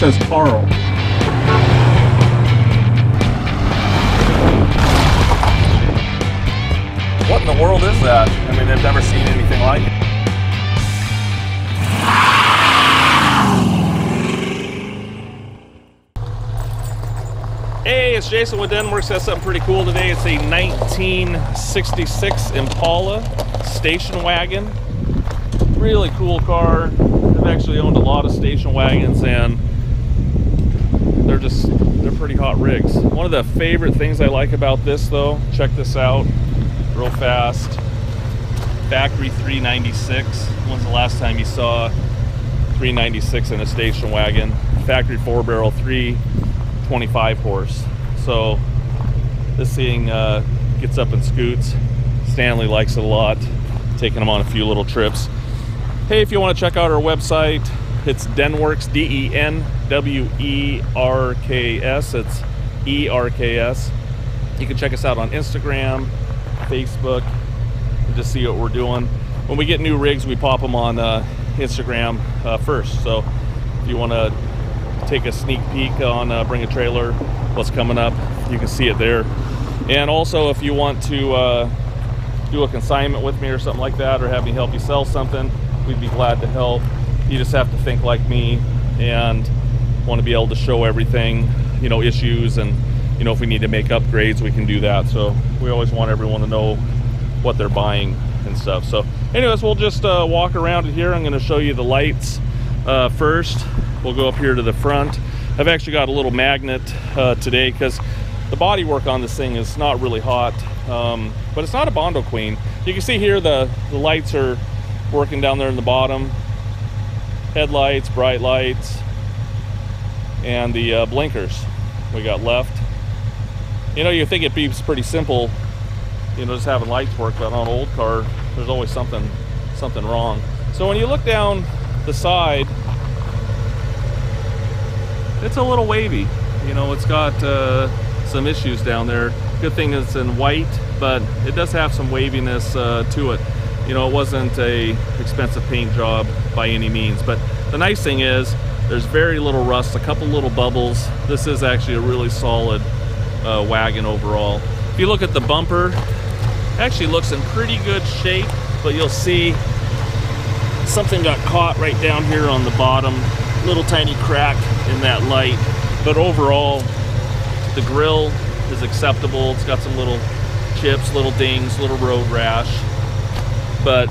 says Carl. What in the world is that? I mean, they've never seen anything like it. Hey, it's Jason with Denwerks. Has something pretty cool today. It's a 1966 Impala station wagon. Really cool car. I've actually owned a lot of station wagons and they're just, they're pretty hot rigs. One of the favorite things I like about this though, check this out real fast. Factory 396. When's the last time you saw 396 in a station wagon? Factory four barrel 325 horse. So this thing uh, gets up and scoots. Stanley likes it a lot, taking them on a few little trips. Hey, if you want to check out our website, it's Denwerks, D E N W E R K S. It's E R K S. You can check us out on Instagram, Facebook, and just see what we're doing. When we get new rigs, we pop them on uh, Instagram uh, first. So if you want to take a sneak peek on uh, Bring a Trailer, what's coming up, you can see it there. And also, if you want to uh, do a consignment with me or something like that, or have me help you sell something, we'd be glad to help. You just have to think like me and want to be able to show everything, you know, issues and you know if we need to make upgrades, we can do that. So we always want everyone to know what they're buying and stuff. So, anyways, we'll just uh, walk around here. I'm going to show you the lights uh, first. We'll go up here to the front. I've actually got a little magnet uh, today because the body work on this thing is not really hot, um, but it's not a Bondo Queen. You can see here the, the lights are working down there in the bottom. Headlights, bright lights, and the uh, blinkers we got left. You know, you think it beeps pretty simple, you know, just having lights work, but on an old car, there's always something, something wrong. So when you look down the side, it's a little wavy. You know, it's got uh, some issues down there. Good thing it's in white, but it does have some waviness uh, to it. You know, it wasn't a expensive paint job by any means, but the nice thing is there's very little rust, a couple little bubbles. This is actually a really solid uh, wagon overall. If you look at the bumper, actually looks in pretty good shape, but you'll see something got caught right down here on the bottom. Little tiny crack in that light. But overall, the grill is acceptable. It's got some little chips, little dings, little road rash. But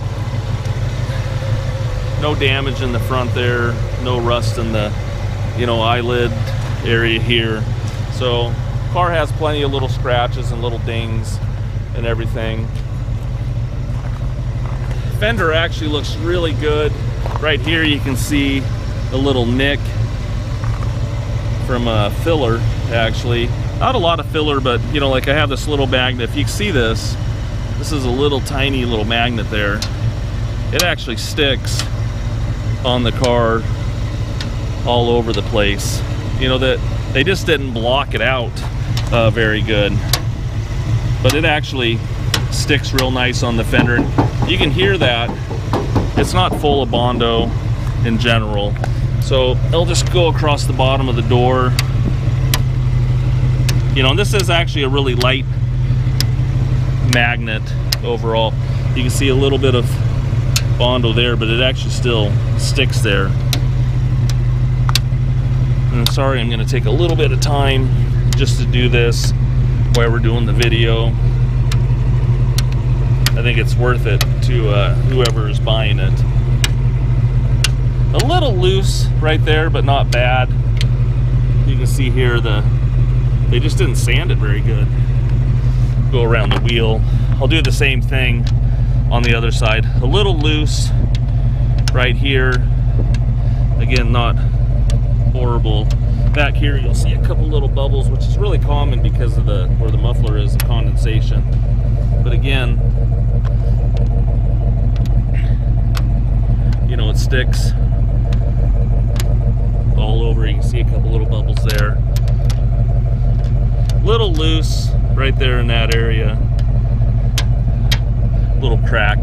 no damage in the front there, no rust in the, you know, eyelid area here. So car has plenty of little scratches and little dings and everything. Fender actually looks really good. Right here you can see a little nick from a filler actually. Not a lot of filler, but you know, like I have this little magnet. If you see this, this is a little tiny little magnet there. It actually sticks on the car all over the place. You know that they just didn't block it out uh, very good. But it actually sticks real nice on the fender. You can hear that. It's not full of Bondo in general. So it'll just go across the bottom of the door. You know, and this is actually a really light magnet overall. You can see a little bit of Bondo there, but it actually still sticks there. And I'm sorry, I'm gonna take a little bit of time just to do this while we're doing the video. I think it's worth it to uh, whoever is buying it. A little loose right there, but not bad. You can see here the they just didn't sand it very good. Go around the wheel. I'll do the same thing on the other side. A little loose right here. Again, not horrible. Back here you'll see a couple little bubbles, which is really common because of the where the muffler is, the condensation. But again, you know, it sticks all over. You can see a couple little bubbles there. Little loose right there in that area. Little crack.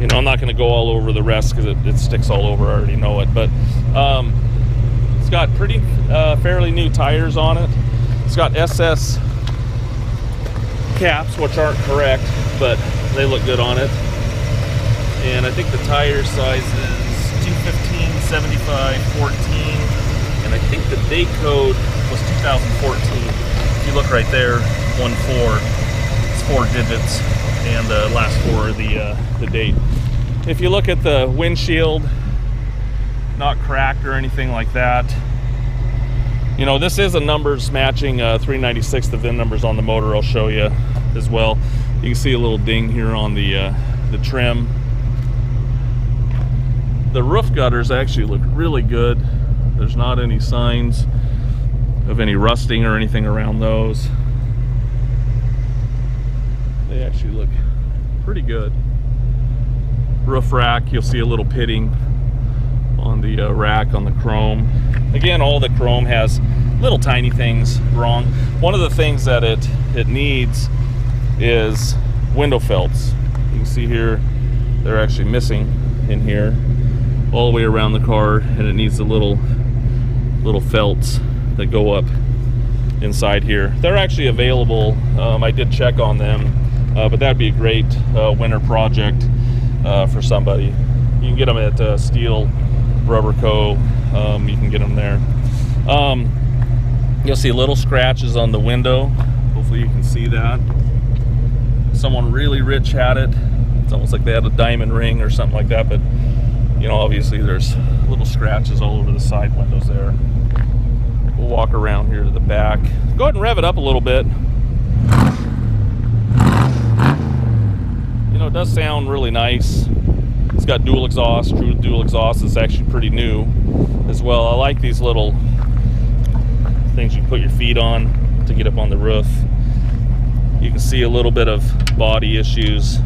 you know, I'm not going to go all over the rest because it, it, sticks all over. I already know it, but um, it's got pretty uh, fairly new tires on it. It's got SS caps, which aren't correct, but they look good on it. And I think the tire size is 215, 75, 14, and I think the date code 2014. If you look right there, one four, it's four digits, and the last four are the uh, the date. If you look at the windshield, not cracked or anything like that. You know, this is a numbers matching uh, 396, the VIN numbers on the motor I'll show you as well. You can see a little ding here on the, uh, the trim. The roof gutters actually look really good. There's not any signs of any rusting or anything around those. They actually look pretty good. Roof rack, you'll see a little pitting on the uh, rack on the chrome. Again, all the chrome has little tiny things wrong. One of the things that it, it needs is window felts. You can see here, they're actually missing in here all the way around the car and it needs the little little felts that go up inside here. They're actually available. Um, I did check on them, uh, but that'd be a great uh, winter project uh, for somebody. You can get them at uh, Steele Rubber Co. Um, you can get them there. Um, you'll see little scratches on the window. Hopefully you can see that. Someone really rich had it. It's almost like they had a diamond ring or something like that, but you know, obviously there's little scratches all over the side windows there. We'll walk around here to the back. Go ahead and rev it up a little bit. You know, it does sound really nice. It's got dual exhaust, true dual exhaust. It's actually pretty new as well. I like these little things you put your feet on to get up on the roof. You can see a little bit of body issues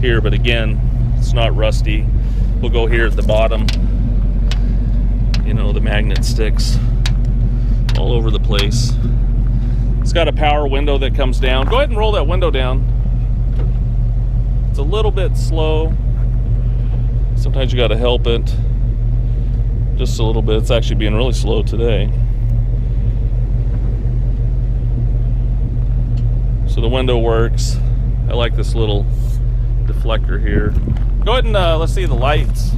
here, but again, it's not rusty. We'll go here at the bottom. You know, the magnet sticks all over the place. It's got a power window that comes down. Go ahead and roll that window down. It's a little bit slow. Sometimes you got to help it just a little bit. It's actually being really slow today. So the window works. I like this little deflector here. Go ahead and uh, let's see the lights.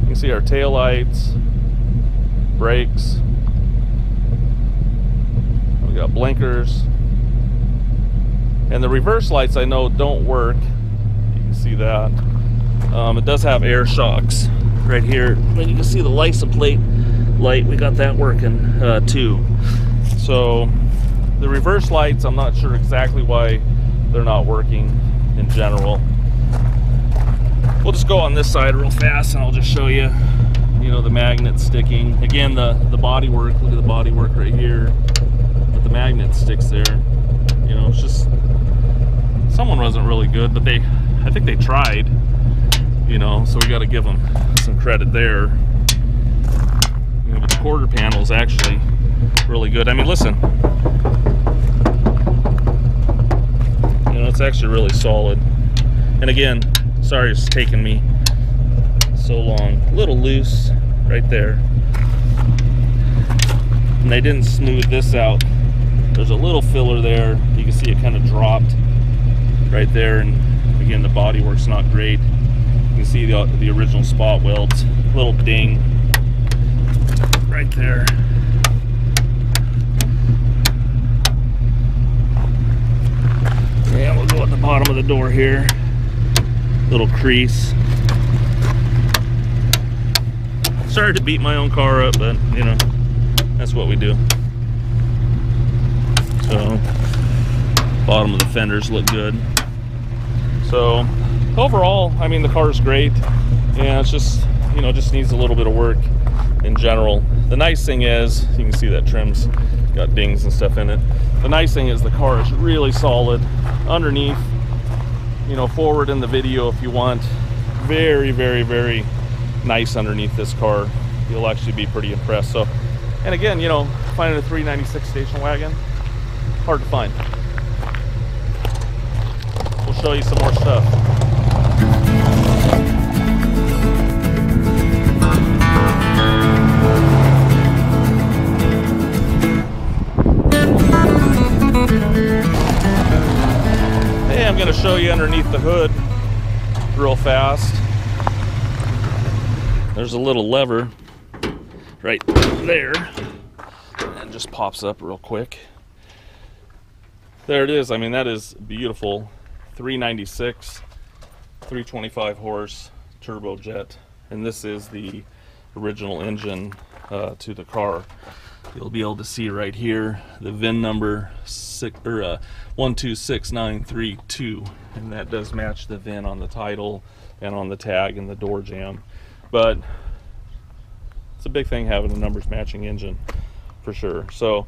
You can see our tail lights, brakes. We got blinkers. And the reverse lights I know don't work. You can see that. Um, it does have air shocks right here. And you can see the license plate light. We got that working uh, too. So the reverse lights, I'm not sure exactly why they're not working in general. We'll just go on this side real fast and I'll just show you, you know, the magnet sticking. Again, the, the body work, look at the body work right here. But the magnet sticks there. You know, it's just, someone wasn't really good, but they, I think they tried, you know, so we got to give them some credit there. You know, but the quarter panel is actually really good. I mean, listen, you know, it's actually really solid. And again, sorry it's taking me so long. A little loose right there. And they didn't smooth this out. There's a little filler there. You can see it kind of dropped right there. And again, the body work's not great. You can see the, the original spot welds. Little ding right there. Yeah, we'll go at the bottom of the door here. Little crease. Sorry to beat my own car up, but you know, that's what we do. So, bottom of the fenders look good. So, overall, I mean, the car is great. Yeah, it's just, you know, just needs a little bit of work in general. The nice thing is, you can see that trim's got dings and stuff in it. The nice thing is the car is really solid underneath, you know, forward in the video if you want. Very, very, very nice underneath this car. You'll actually be pretty impressed. So, and again, you know, finding a 396 station wagon, hard to find. We'll show you some more stuff. show you underneath the hood real fast. There's a little lever right there and just pops up real quick. There it is. I mean, that is beautiful. 396, 325 horse turbojet. And this is the original engine uh, to the car. You'll be able to see right here the VIN number six, or, uh, 126932. And that does match the VIN on the title and on the tag and the door jamb. But it's a big thing having a numbers matching engine for sure. So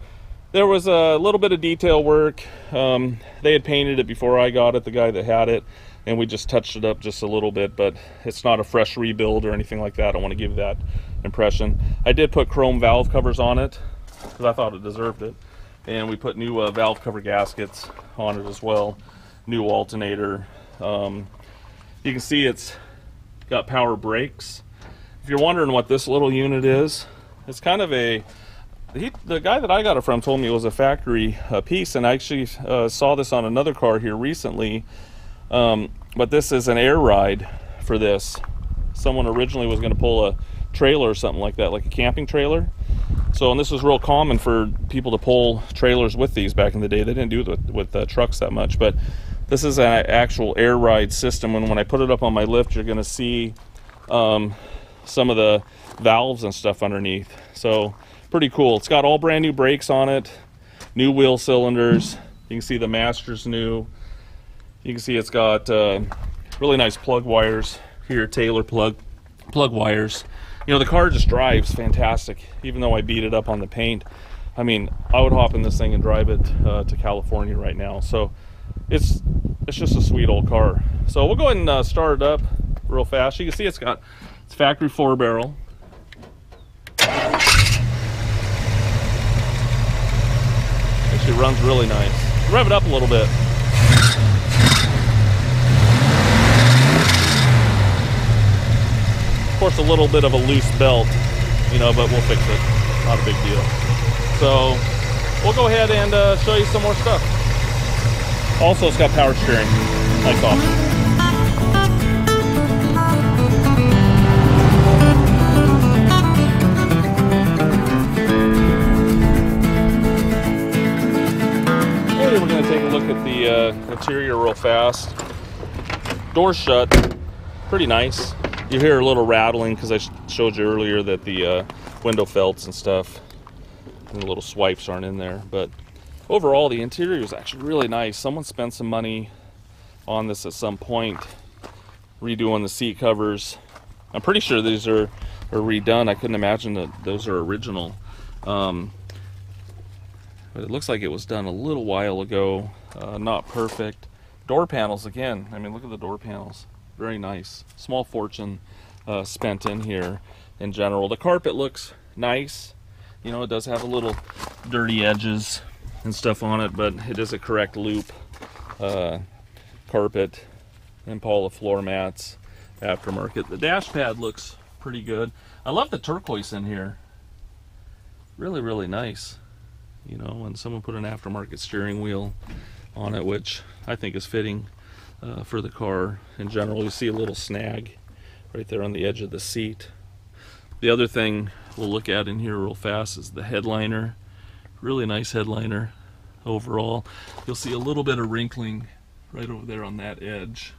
there was a little bit of detail work. Um, they had painted it before I got it, the guy that had it, and we just touched it up just a little bit, but it's not a fresh rebuild or anything like that. I want to give that impression. I did put chrome valve covers on it because I thought it deserved it. And we put new uh, valve cover gaskets on it as well. New alternator. Um, you can see it's got power brakes. If you're wondering what this little unit is, it's kind of a he, the guy that I got it from told me it was a factory uh, piece, and I actually uh, saw this on another car here recently. Um, but this is an air ride for this. Someone originally was going to pull a trailer or something like that, like a camping trailer. So, and this was real common for people to pull trailers with these back in the day. They didn't do it with, with uh, trucks that much, but this is an actual air ride system. And when I put it up on my lift, you're going to see um, some of the valves and stuff underneath. So, pretty cool. It's got all brand new brakes on it, new wheel cylinders. You can see the master's new. You can see it's got uh, really nice plug wires here, Taylor plug plug wires. You know, the car just drives fantastic, even though I beat it up on the paint. I mean, I would hop in this thing and drive it uh, to California right now. So it's it's just a sweet old car. So we'll go ahead and uh, start it up real fast. You can see it's got it's factory four barrel. Actually runs really nice. Rev it up a little bit. Of course, a little bit of a loose belt, you know, but we'll fix it. Not a big deal. So we'll go ahead and uh, show you some more stuff. Also, it's got power steering. Nice option. Uh, interior real fast. Door shut, pretty nice. You hear a little rattling because I showed you earlier that the uh, window felts and stuff and the little swipes aren't in there. But overall, the interior is actually really nice. Someone spent some money on this at some point, redoing the seat covers. I'm pretty sure these are, are redone. I couldn't imagine that those are original. Um, but it looks like it was done a little while ago. Uh, not perfect. Door panels again. I mean, look at the door panels. Very nice. Small fortune uh, spent in here in general. The carpet looks nice. You know, it does have a little dirty edges and stuff on it, but it is a correct loop uh, carpet. Impala floor mats, aftermarket. The dash pad looks pretty good. I love the turquoise in here. Really, really nice you know, and someone put an aftermarket steering wheel on it, which I think is fitting uh, for the car in general. You see a little snag right there on the edge of the seat. The other thing we'll look at in here real fast is the headliner. Really nice headliner overall. You'll see a little bit of wrinkling right over there on that edge.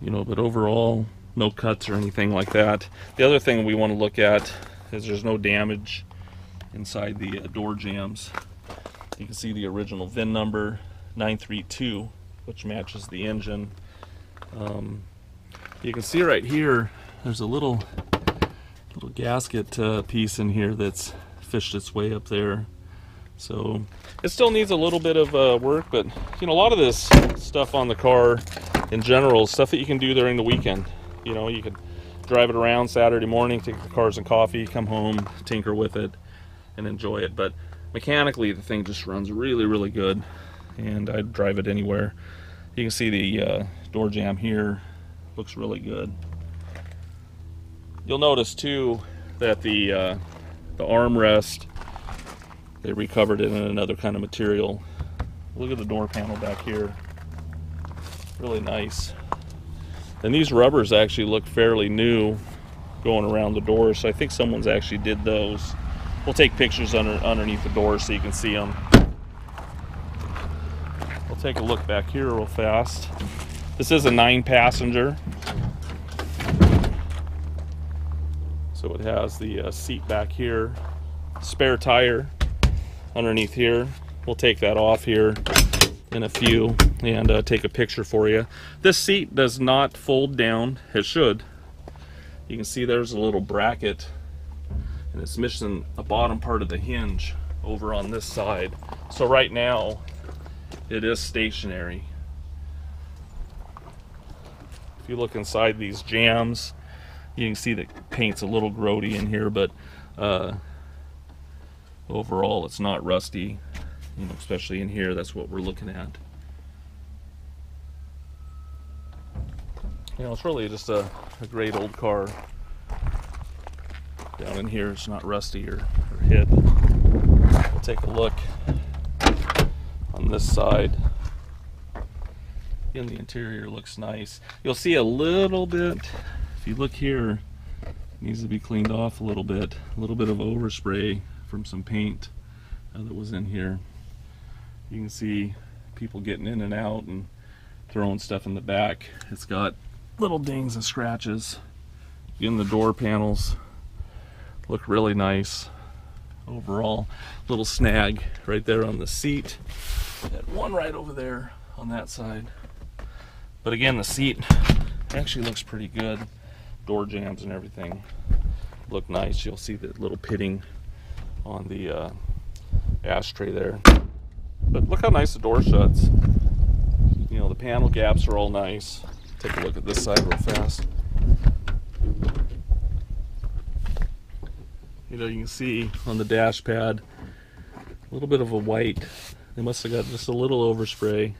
You know, but overall, no cuts or anything like that. The other thing we want to look at is there's no damage inside the uh, door jambs. You can see the original VIN number 932, which matches the engine. Um, you can see right here, there's a little little gasket uh, piece in here that's fished its way up there. So it still needs a little bit of uh, work, but you know, a lot of this stuff on the car in general, stuff that you can do during the weekend. You know, you could drive it around Saturday morning, take the cars and coffee, come home, tinker with it and enjoy it. But mechanically, the thing just runs really, really good, and I'd drive it anywhere. You can see the uh, door jamb here looks really good. You'll notice too that the uh, the armrest they recovered it in another kind of material. Look at the door panel back here. Really nice. And these rubbers actually look fairly new going around the door, so I think someone's actually did those. We'll take pictures under, underneath the door so you can see them. We'll take a look back here real fast. This is a nine passenger. So it has the uh, seat back here, spare tire underneath here. We'll take that off here in a few and uh, take a picture for you. This seat does not fold down. It should. You can see there's a little bracket and it's missing the bottom part of the hinge over on this side. So right now it is stationary. If you look inside these jams, you can see the paint's a little grody in here, but uh, overall it's not rusty, you know, especially in here, that's what we're looking at. You know, it's really just a, a great old car. Down in here, it's not rusty or, or hit. We'll take a look on this side. Again, the interior looks nice. You'll see a little bit if you look here, needs to be cleaned off a little bit. A little bit of overspray from some paint uh, that was in here. You can see people getting in and out and throwing stuff in the back. It's got little dings and scratches. In the door panels look really nice overall. Little snag right there on the seat. And one right over there on that side. But again, the seat actually looks pretty good door jams and everything look nice. You'll see the little pitting on the uh, ashtray there. But look how nice the door shuts. You know, the panel gaps are all nice. Take a look at this side real fast. You know, you can see on the dash pad a little bit of a white. They must have got just a little overspray.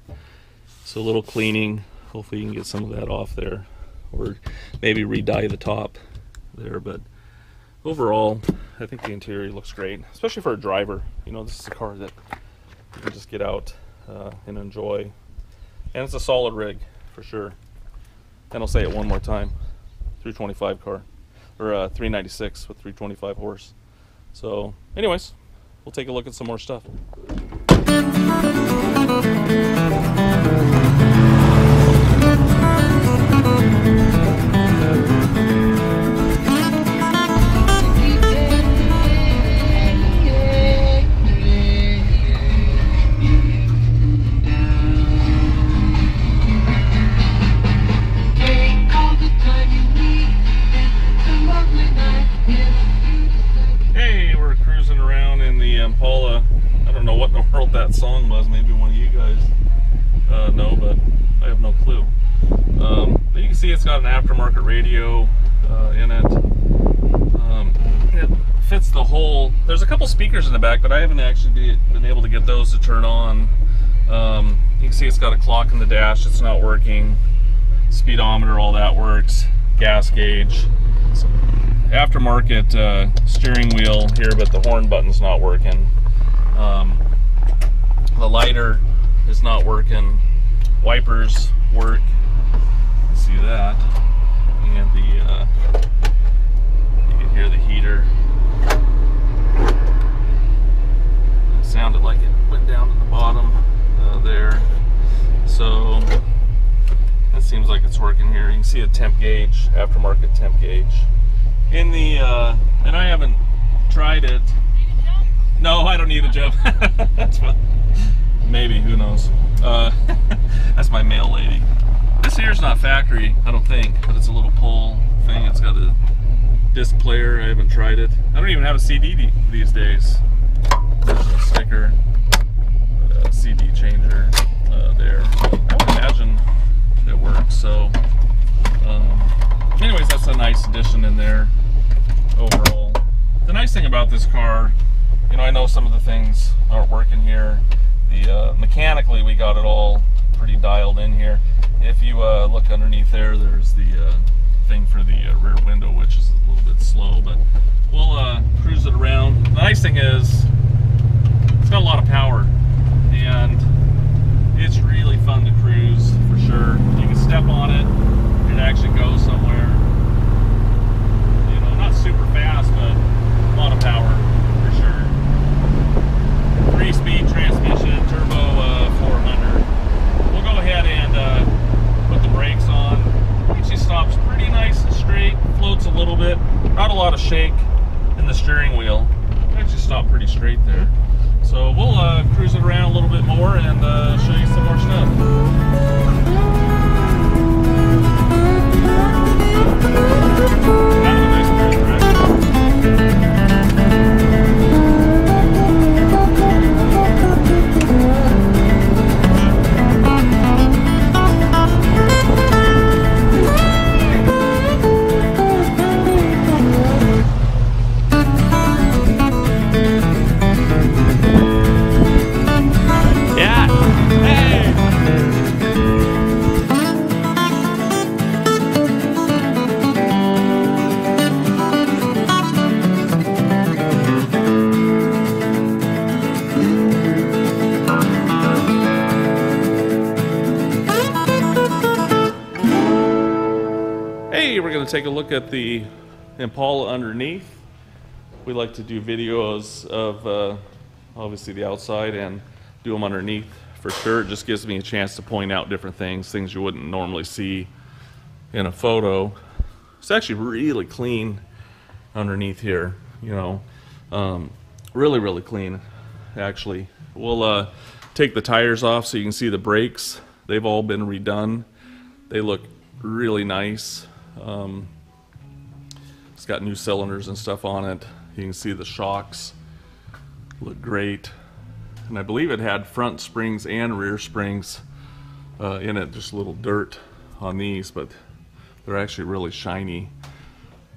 So a little cleaning. Hopefully you can get some of that off there or maybe re-dye the top there but overall I think the interior looks great especially for a driver you know this is a car that you can just get out uh, and enjoy and it's a solid rig for sure and I'll say it one more time 325 car or uh, 396 with 325 horse. So anyways we'll take a look at some more stuff that song was. Maybe one of you guys uh, know, but I have no clue. Um, but you can see it's got an aftermarket radio uh, in it. Um, it fits the whole. There's a couple speakers in the back, but I haven't actually be, been able to get those to turn on. Um, you can see it's got a clock in the dash. It's not working. Speedometer, all that works. Gas gauge. Aftermarket uh, steering wheel here, but the horn button's not working. Um, the lighter is not working. Wipers work. See that? And the uh, you can hear the heater. It sounded like it went down to the bottom uh, there. So that seems like it's working here. You can see a temp gauge, aftermarket temp gauge. In the uh, and I haven't tried it. No, I don't need a jump. That's what. Maybe who knows? Uh, that's my mail lady. This here's not factory, I don't think, but it's a little pull thing. It's got a disc player. I haven't tried it. I don't even have a CD these days. There's a sticker, a CD changer uh, there. I would imagine it works. So, um, anyways, that's a nice addition in there overall. The nice thing about this car, you know, I know some of the things aren't working here. The uh, mechanically, we got it all pretty dialed in here. If you uh, look underneath there, there's the uh, thing for the uh, rear window, which is a little bit slow, but we'll uh, cruise it around. The nice thing is, it's got a lot of power, and it's really fun to cruise for sure. You can step on it, it actually goes somewhere. You know, not super fast, but a lot of power. Three speed transmission, turbo uh, 400. We'll go ahead and uh, put the brakes on. Actually stops pretty nice and straight, floats a little bit, not a lot of shake in the steering wheel. Actually stopped pretty straight there. So we'll uh, cruise it around a little bit more and uh, show you some more stuff. Take a look at the Impala underneath. We like to do videos of uh, obviously the outside and do them underneath for sure. It just gives me a chance to point out different things, things you wouldn't normally see in a photo. It's actually really clean underneath here, you know, um, really, really clean, actually. We'll uh, take the tires off so you can see the brakes. They've all been redone. They look really nice. Um, it's got new cylinders and stuff on it. You can see the shocks look great. And I believe it had front springs and rear springs uh, in it, just a little dirt on these, but they're actually really shiny.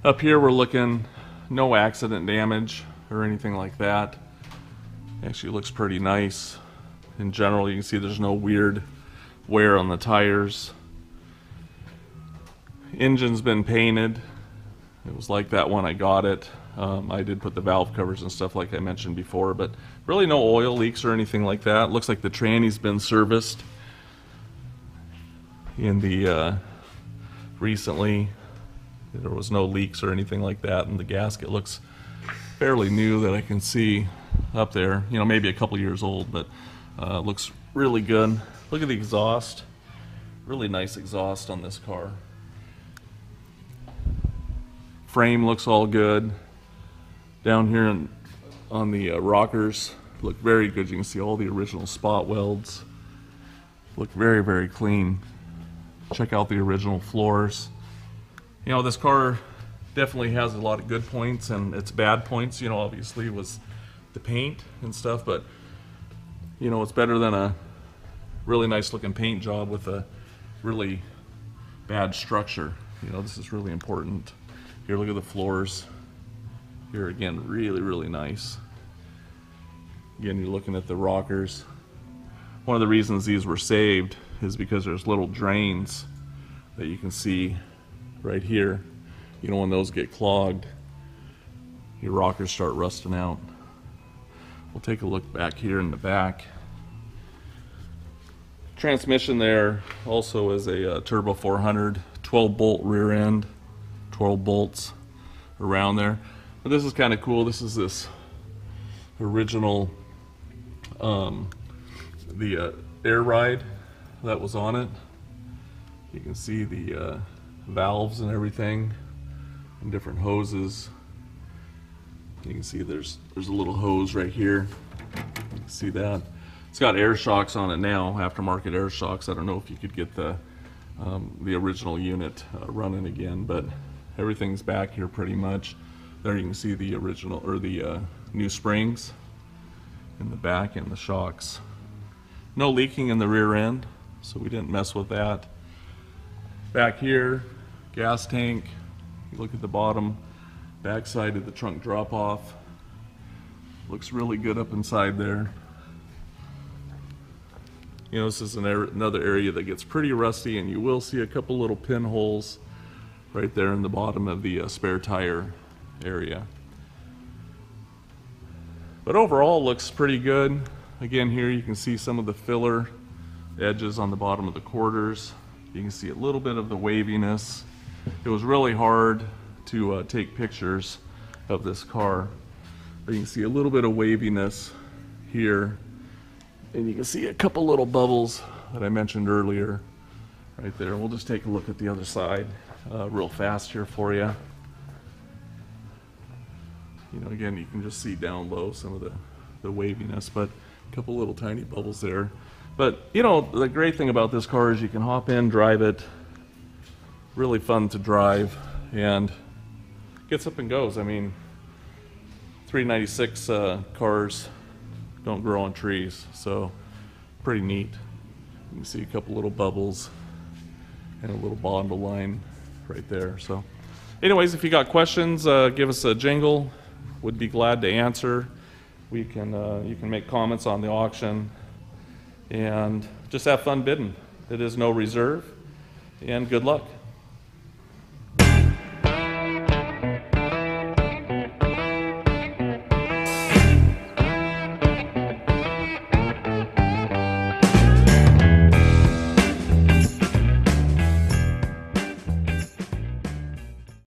Up here we're looking no accident damage or anything like that. Actually looks pretty nice. In general, you can see there's no weird wear on the tires. Engine's been painted. It was like that when I got it. Um, I did put the valve covers and stuff like I mentioned before, but really no oil leaks or anything like that. Looks like the tranny's been serviced in the uh, recently. There was no leaks or anything like that, and the gasket looks fairly new that I can see up there. You know, maybe a couple years old, but uh, looks really good. Look at the exhaust. Really nice exhaust on this car. Frame looks all good. Down here in, on the uh, rockers, look very good. You can see all the original spot welds. Look very, very clean. Check out the original floors. You know, this car definitely has a lot of good points and its bad points, you know, obviously was the paint and stuff, but you know, it's better than a really nice looking paint job with a really bad structure. You know, this is really important. Here, look at the floors. Here again, really, really nice. Again, you're looking at the rockers. One of the reasons these were saved is because there's little drains that you can see right here. You know, when those get clogged, your rockers start rusting out. We'll take a look back here in the back. Transmission there also is a uh, Turbo 400, 12 bolt rear end, 12 bolts around there. But this is kind of cool. This is this original, um, the uh, air ride that was on it. You can see the uh, valves and everything, and different hoses. You can see there's there's a little hose right here. See that. It's got air shocks on it now, aftermarket air shocks. I don't know if you could get the um, the original unit uh, running again, but everything's back here pretty much. There you can see the original or the uh, new springs in the back and the shocks. No leaking in the rear end, so we didn't mess with that. Back here, gas tank. Look at the bottom, back side of the trunk drop off. Looks really good up inside there. You know, this is an another area that gets pretty rusty, and you will see a couple little pinholes right there in the bottom of the uh, spare tire area. But overall, looks pretty good. Again, here you can see some of the filler edges on the bottom of the quarters. You can see a little bit of the waviness. It was really hard to uh, take pictures of this car. But you can see a little bit of waviness here. And you can see a couple little bubbles that I mentioned earlier right there. We'll just take a look at the other side uh, real fast here for you. You know, again, you can just see down low some of the, the waviness, but a couple little tiny bubbles there. But, you know, the great thing about this car is you can hop in, drive it, really fun to drive, and gets up and goes. I mean, 396 uh, cars don't grow on trees, so pretty neat. You can see a couple little bubbles and a little bottle line right there. So, anyways, if you got questions, uh, give us a jingle. Would be glad to answer. We can uh, you can make comments on the auction, and just have fun bidding. It is no reserve, and good luck.